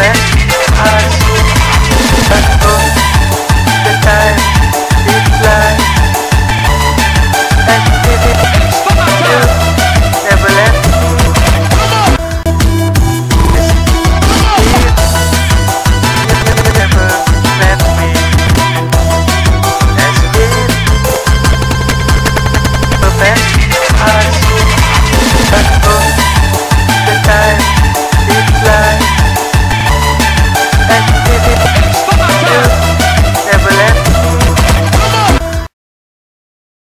Yeah.